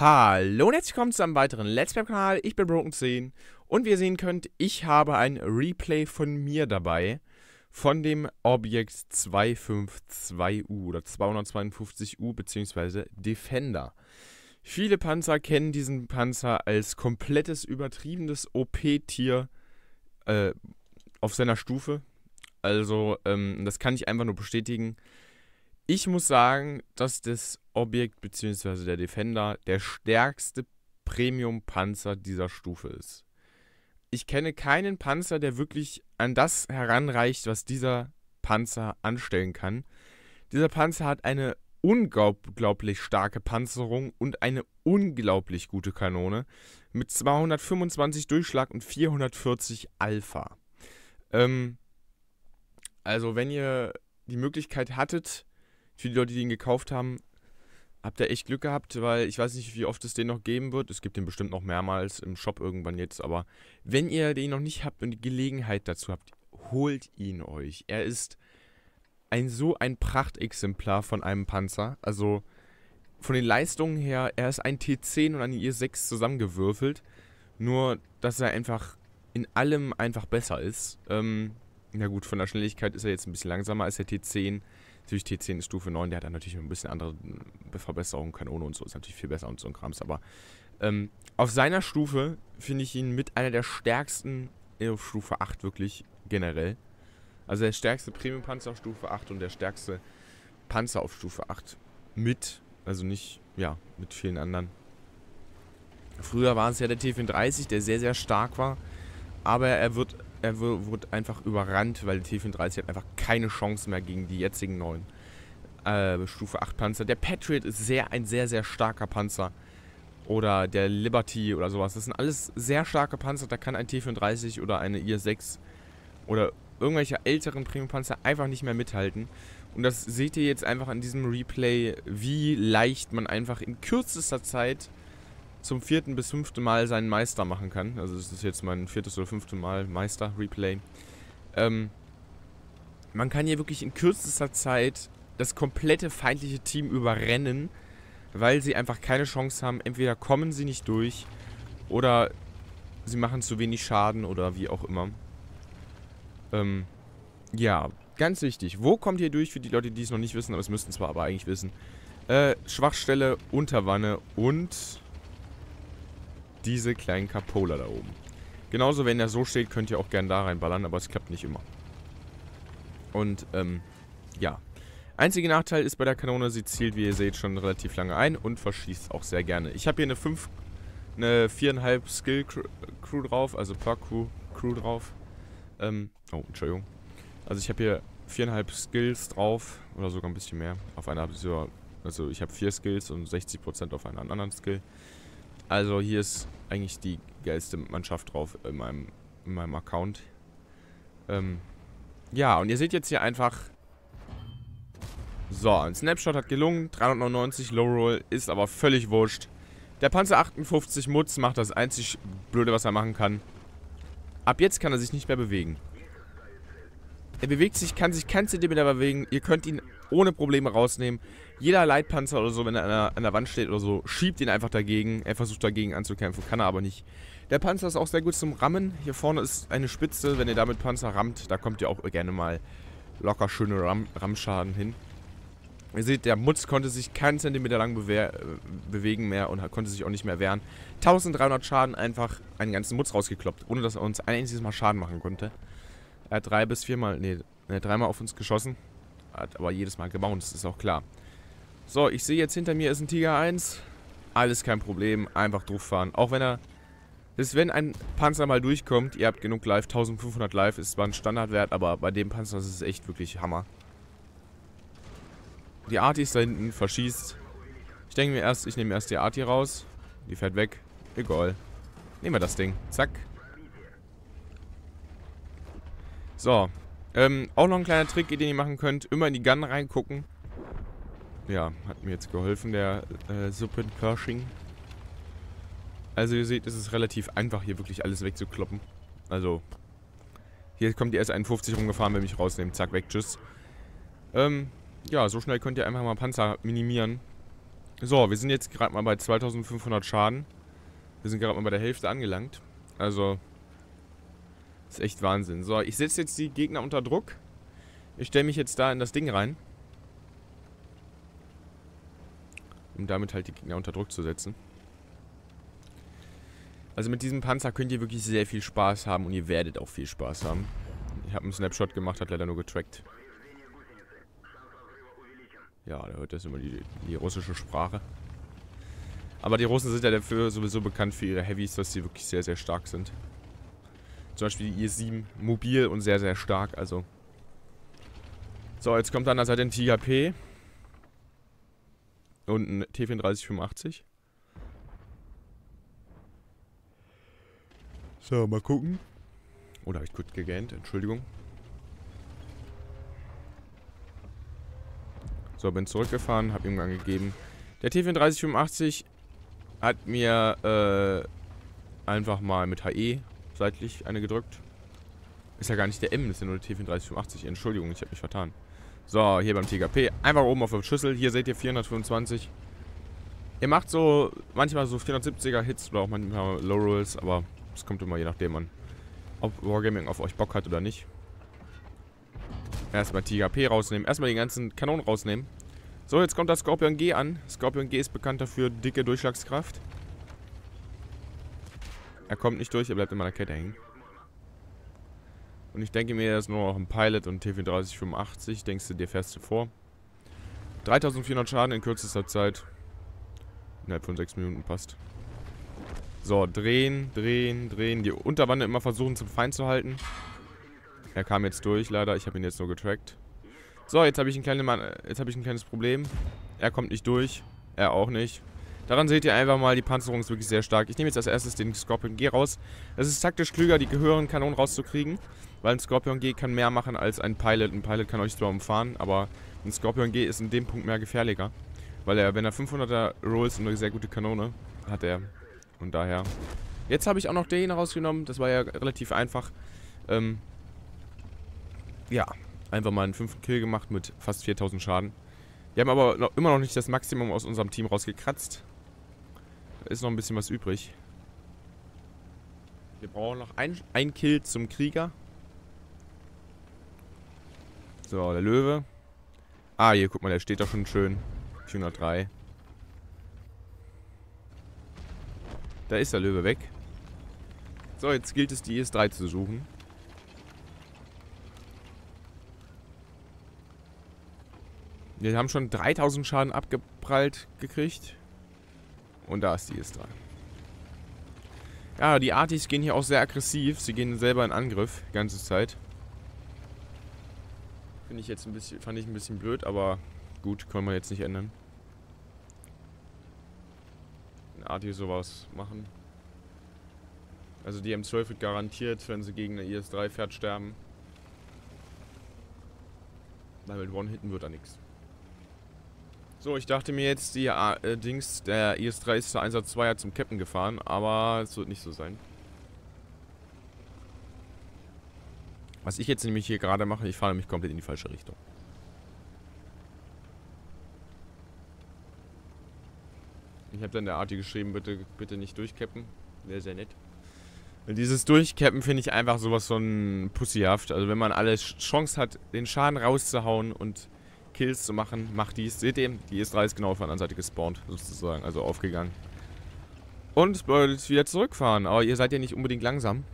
Hallo und herzlich willkommen zu einem weiteren Let's Play Kanal. Ich bin Broken10 und wie ihr sehen könnt, ich habe ein Replay von mir dabei von dem Objekt 252U oder 252U bzw. Defender. Viele Panzer kennen diesen Panzer als komplettes übertriebenes OP-Tier äh, auf seiner Stufe. Also ähm, das kann ich einfach nur bestätigen. Ich muss sagen, dass das Objekt bzw. der Defender der stärkste Premium-Panzer dieser Stufe ist. Ich kenne keinen Panzer, der wirklich an das heranreicht, was dieser Panzer anstellen kann. Dieser Panzer hat eine unglaublich starke Panzerung und eine unglaublich gute Kanone mit 225 Durchschlag und 440 Alpha. Ähm, also wenn ihr die Möglichkeit hattet, für die Leute, die ihn gekauft haben, habt ihr echt Glück gehabt, weil ich weiß nicht, wie oft es den noch geben wird. Es gibt den bestimmt noch mehrmals im Shop irgendwann jetzt, aber wenn ihr den noch nicht habt und die Gelegenheit dazu habt, holt ihn euch. Er ist ein so ein Prachtexemplar von einem Panzer. Also von den Leistungen her, er ist ein T10 und ein IS-6 zusammengewürfelt. Nur, dass er einfach in allem einfach besser ist. Ähm, na gut, von der Schnelligkeit ist er jetzt ein bisschen langsamer als der T10. Natürlich T10 ist Stufe 9, der hat dann natürlich ein bisschen andere äh, Verbesserungen, Kanone und so, ist natürlich viel besser und so ein Krams. Aber ähm, auf seiner Stufe finde ich ihn mit einer der stärksten auf Stufe 8 wirklich generell. Also der stärkste Premium-Panzer auf Stufe 8 und der stärkste Panzer auf Stufe 8 mit, also nicht, ja, mit vielen anderen. Früher war es ja der T34, der sehr, sehr stark war, aber er wird er wurde einfach überrannt, weil der T-34 hat einfach keine Chance mehr gegen die jetzigen neuen äh, Stufe 8 Panzer. Der Patriot ist sehr, ein sehr, sehr starker Panzer. Oder der Liberty oder sowas. Das sind alles sehr starke Panzer. Da kann ein T-34 oder eine IS-6 oder irgendwelche älteren Premium-Panzer einfach nicht mehr mithalten. Und das seht ihr jetzt einfach an diesem Replay, wie leicht man einfach in kürzester Zeit zum vierten bis fünften Mal seinen Meister machen kann. Also das ist jetzt mein viertes oder fünftes Mal Meister-Replay. Ähm, man kann hier wirklich in kürzester Zeit das komplette feindliche Team überrennen, weil sie einfach keine Chance haben. Entweder kommen sie nicht durch oder sie machen zu wenig Schaden oder wie auch immer. Ähm, ja, ganz wichtig. Wo kommt ihr durch für die Leute, die es noch nicht wissen, aber es müssten zwar aber eigentlich wissen. Äh, Schwachstelle, Unterwanne und diese kleinen Capola da oben. Genauso, wenn er so steht, könnt ihr auch gerne da reinballern, aber es klappt nicht immer. Und, ähm, ja. Einziger Nachteil ist bei der Kanone, sie zielt, wie ihr seht, schon relativ lange ein und verschießt auch sehr gerne. Ich habe hier eine 5, eine 4,5 Skill Crew drauf, also per Crew, Crew drauf. Ähm, oh, Entschuldigung. Also ich habe hier 4,5 Skills drauf, oder sogar ein bisschen mehr. Auf einer, also ich habe 4 Skills und 60% auf einer anderen Skill. Also hier ist eigentlich die geilste Mannschaft drauf in meinem, in meinem Account. Ähm, ja, und ihr seht jetzt hier einfach... So, ein Snapshot hat gelungen. 399 Low Roll ist aber völlig wurscht. Der Panzer 58 Mutz macht das einzig Blöde, was er machen kann. Ab jetzt kann er sich nicht mehr bewegen. Er bewegt sich, kann sich kein Zentimeter bewegen. Ihr könnt ihn ohne Probleme rausnehmen. Jeder Leitpanzer oder so, wenn er an der, an der, Wand steht oder so, schiebt ihn einfach dagegen. Er versucht dagegen anzukämpfen, kann er aber nicht. Der Panzer ist auch sehr gut zum Rammen. Hier vorne ist eine Spitze. Wenn ihr damit Panzer rammt, da kommt ihr auch gerne mal locker schöne Ram Rammschaden hin. Ihr seht, der Mutz konnte sich keinen Zentimeter lang bewe bewegen mehr und konnte sich auch nicht mehr wehren. 1300 Schaden einfach einen ganzen Mutz rausgekloppt, ohne dass er uns ein einziges Mal Schaden machen konnte. Er hat drei bis viermal, nee, dreimal auf uns geschossen. Hat aber jedes Mal gebounced, ist auch klar. So, ich sehe jetzt hinter mir ist ein Tiger 1. Alles kein Problem, einfach durchfahren. Auch wenn er, bis wenn ein Panzer mal durchkommt, ihr habt genug Live, 1500 Live ist zwar ein Standardwert, aber bei dem Panzer ist es echt wirklich Hammer. Die Arti ist da hinten, verschießt. Ich denke mir erst, ich nehme erst die Arti raus. Die fährt weg. Egal. Nehmen wir das Ding. Zack. So. Ähm, auch noch ein kleiner Trick, den ihr machen könnt. Immer in die Gun reingucken. Ja, hat mir jetzt geholfen, der äh, Suppen Pershing. Also ihr seht, es ist relativ einfach, hier wirklich alles wegzukloppen. Also, hier kommt die S51 rumgefahren, wenn ich rausnehme. Zack, weg, tschüss. Ähm, ja, so schnell könnt ihr einfach mal Panzer minimieren. So, wir sind jetzt gerade mal bei 2500 Schaden. Wir sind gerade mal bei der Hälfte angelangt. Also, ist echt Wahnsinn. So, ich setze jetzt die Gegner unter Druck. Ich stelle mich jetzt da in das Ding rein. Um damit halt die Gegner unter Druck zu setzen. Also mit diesem Panzer könnt ihr wirklich sehr viel Spaß haben und ihr werdet auch viel Spaß haben. Ich habe einen Snapshot gemacht, hat leider nur getrackt. Ja, da hört das immer die, die russische Sprache. Aber die Russen sind ja dafür sowieso bekannt für ihre Heavys, dass sie wirklich sehr, sehr stark sind. Zum Beispiel die IS-7 mobil und sehr, sehr stark, also. So, jetzt kommt dann also ein Tiger P. Und ein T-3485. So, mal gucken. Oder habe ich kurz gegähnt? Entschuldigung. So, bin zurückgefahren, habe ihm angegeben. Der T-3485 hat mir äh, einfach mal mit HE seitlich eine gedrückt. Ist ja gar nicht der M, das ist ja nur der T-3485. Entschuldigung, ich habe mich vertan. So, hier beim TKP. Einfach oben auf der Schüssel. Hier seht ihr 425. Ihr macht so manchmal so 470er Hits oder auch manchmal Low Rolls, aber es kommt immer je nachdem an, ob Wargaming auf euch Bock hat oder nicht. Erstmal TKP rausnehmen. Erstmal die ganzen Kanonen rausnehmen. So, jetzt kommt das Scorpion G an. Scorpion G ist bekannt dafür dicke Durchschlagskraft. Er kommt nicht durch, er bleibt in meiner Kette hängen. Und ich denke mir, er ist nur noch ein Pilot und T-3485. Denkst du, dir fährst du vor. 3400 Schaden in kürzester Zeit. Innerhalb von 6 Minuten passt. So, drehen, drehen, drehen. Die Unterwande immer versuchen zum Feind zu halten. Er kam jetzt durch, leider. Ich habe ihn jetzt nur getrackt. So, jetzt habe ich, hab ich ein kleines Problem. Er kommt nicht durch. Er auch nicht. Daran seht ihr einfach mal, die Panzerung ist wirklich sehr stark. Ich nehme jetzt als erstes den Scorpion G raus. Es ist taktisch klüger, die gehörigen Kanonen rauszukriegen, weil ein Scorpion G kann mehr machen als ein Pilot. Ein Pilot kann euch zwar umfahren, aber ein Scorpion G ist in dem Punkt mehr gefährlicher. Weil er, wenn er 500er Rolls und eine sehr gute Kanone hat er. Und daher. Jetzt habe ich auch noch den rausgenommen. Das war ja relativ einfach. Ähm, ja, einfach mal einen fünften Kill gemacht mit fast 4000 Schaden. Wir haben aber noch, immer noch nicht das Maximum aus unserem Team rausgekratzt. Ist noch ein bisschen was übrig. Wir brauchen noch ein, ein Kill zum Krieger. So, der Löwe. Ah, hier, guck mal, der steht da schon schön. 403. Da ist der Löwe weg. So, jetzt gilt es, die IS-3 zu suchen. Wir haben schon 3000 Schaden abgeprallt gekriegt. Und da ist die ist dran. Ja, die Artis gehen hier auch sehr aggressiv. Sie gehen selber in Angriff die ganze Zeit. Finde ich jetzt ein bisschen, fand ich ein bisschen blöd, aber gut, können wir jetzt nicht ändern. Ein Arti sowas machen. Also die M12 wird garantiert, wenn sie gegen eine IS-3 fährt, sterben. Weil mit One-Hitten wird da nichts. So, ich dachte mir jetzt, die äh, Dings, der IS-3 ist zur Einsatz 2 zum Captain gefahren, aber es wird nicht so sein. Was ich jetzt nämlich hier gerade mache, ich fahre nämlich komplett in die falsche Richtung. Ich habe dann der Arti geschrieben, bitte, bitte nicht durchcappen. Wäre sehr nett. Und dieses Durchcappen finde ich einfach sowas von pussyhaft. Also wenn man alle Chance hat, den Schaden rauszuhauen und Kills zu machen, macht dies. Seht ihr, die IS-3 ist genau auf der anderen Seite gespawnt, sozusagen, also aufgegangen. Und es bedeutet wieder zurückfahren, aber ihr seid ja nicht unbedingt langsam.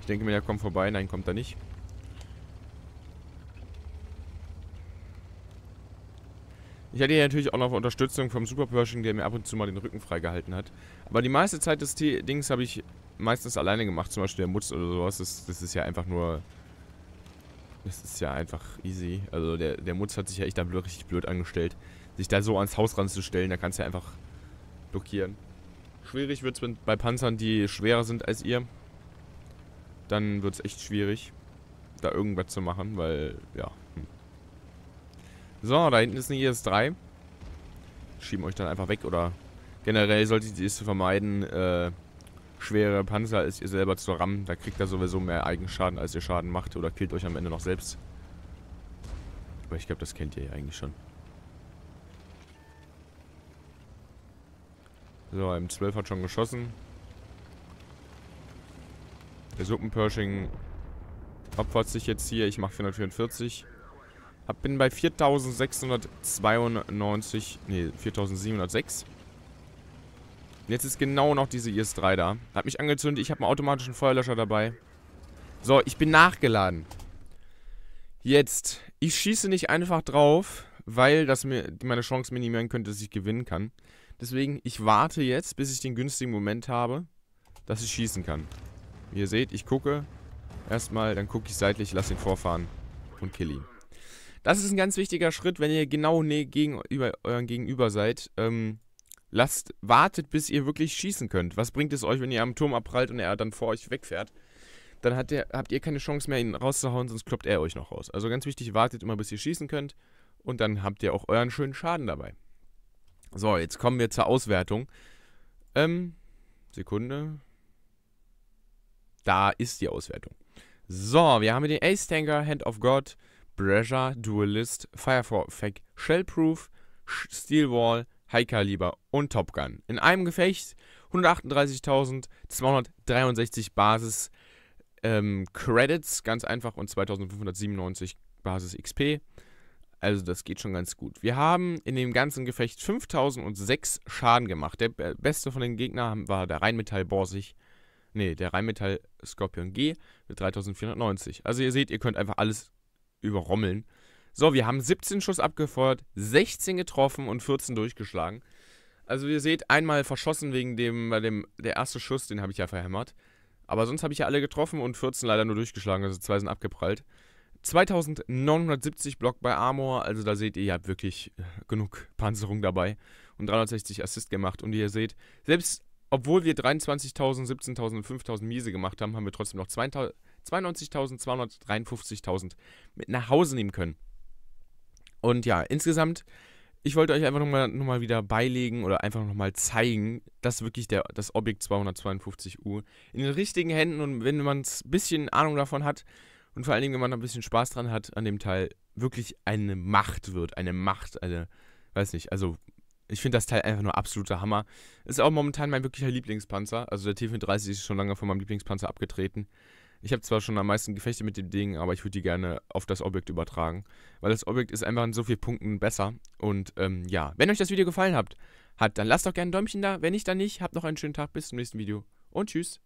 Ich denke mir, der kommt vorbei. Nein, kommt er nicht. Ich hatte hier natürlich auch noch Unterstützung vom Super Pershing, der mir ab und zu mal den Rücken freigehalten hat. Aber die meiste Zeit des T Dings habe ich meistens alleine gemacht, zum Beispiel der Mutz oder sowas. Das, das ist ja einfach nur das ist ja einfach easy. Also der, der Mutz hat sich ja echt da blöd, richtig blöd angestellt. Sich da so ans Haus ranzustellen, da kannst du ja einfach blockieren. Schwierig wird es bei Panzern, die schwerer sind als ihr. Dann wird es echt schwierig, da irgendwas zu machen, weil, ja. Hm. So, da hinten ist eine IS-3. Schieben euch dann einfach weg oder generell solltet ihr es vermeiden, äh, schwere Panzer als ihr selber zu rammen. Da kriegt er sowieso mehr Eigenschaden, als ihr Schaden macht oder killt euch am Ende noch selbst. Aber ich glaube, das kennt ihr ja eigentlich schon. So, M12 hat schon geschossen. Der Suppenpershing opfert sich jetzt hier. Ich mache 444. Hab, bin bei 4692, nee, 4706. Jetzt ist genau noch diese IS-3 da. Hat mich angezündet. Ich habe einen automatischen Feuerlöscher dabei. So, ich bin nachgeladen. Jetzt, ich schieße nicht einfach drauf, weil das mir meine Chance minimieren könnte, dass ich gewinnen kann. Deswegen, ich warte jetzt, bis ich den günstigen Moment habe, dass ich schießen kann. Wie ihr seht, ich gucke erstmal, dann gucke ich seitlich, lasse ihn vorfahren und kill ihn. Das ist ein ganz wichtiger Schritt, wenn ihr genau ne gegenüber euren Gegenüber seid. Ähm, lasst, wartet, bis ihr wirklich schießen könnt. Was bringt es euch, wenn ihr am Turm abprallt und er dann vor euch wegfährt? Dann der, habt ihr keine Chance mehr, ihn rauszuhauen, sonst kloppt er euch noch raus. Also ganz wichtig, wartet immer, bis ihr schießen könnt. Und dann habt ihr auch euren schönen Schaden dabei. So, jetzt kommen wir zur Auswertung. Ähm, Sekunde. Da ist die Auswertung. So, wir haben den Ace Tanker, Hand of God, Breasure, Duelist, Fake, Shellproof, Steel Wall, High Caliber und Top Gun. In einem Gefecht 138.263 Basis ähm, Credits, ganz einfach, und 2597 Basis XP. Also das geht schon ganz gut. Wir haben in dem ganzen Gefecht 5006 Schaden gemacht. Der beste von den Gegnern war der Rheinmetall Borsig. Ne, der Rheinmetall Scorpion G mit 3490. Also ihr seht, ihr könnt einfach alles überrommeln. So, wir haben 17 Schuss abgefeuert, 16 getroffen und 14 durchgeschlagen. Also ihr seht, einmal verschossen wegen dem, bei dem, der erste Schuss, den habe ich ja verhämmert. Aber sonst habe ich ja alle getroffen und 14 leider nur durchgeschlagen, also zwei sind abgeprallt. 2970 Block bei Armor, also da seht ihr, ihr habt wirklich äh, genug Panzerung dabei und 360 Assist gemacht. Und ihr seht, selbst obwohl wir 23.000, 17.000 und 5.000 Miese gemacht haben, haben wir trotzdem noch 92.253.000 mit nach Hause nehmen können. Und ja, insgesamt, ich wollte euch einfach nochmal noch mal wieder beilegen oder einfach nochmal zeigen, dass wirklich der, das Objekt 252U in den richtigen Händen und wenn man ein bisschen Ahnung davon hat, und vor allen Dingen, wenn man ein bisschen Spaß dran hat an dem Teil, wirklich eine Macht wird. Eine Macht, eine, weiß nicht, also ich finde das Teil einfach nur absoluter Hammer. Ist auch momentan mein wirklicher Lieblingspanzer. Also der T-34 ist schon lange von meinem Lieblingspanzer abgetreten. Ich habe zwar schon am meisten Gefechte mit dem Ding, aber ich würde die gerne auf das Objekt übertragen. Weil das Objekt ist einfach in so vielen Punkten besser. Und ähm, ja, wenn euch das Video gefallen hat, dann lasst doch gerne ein Däumchen da. Wenn nicht, dann nicht. Habt noch einen schönen Tag. Bis zum nächsten Video. Und tschüss.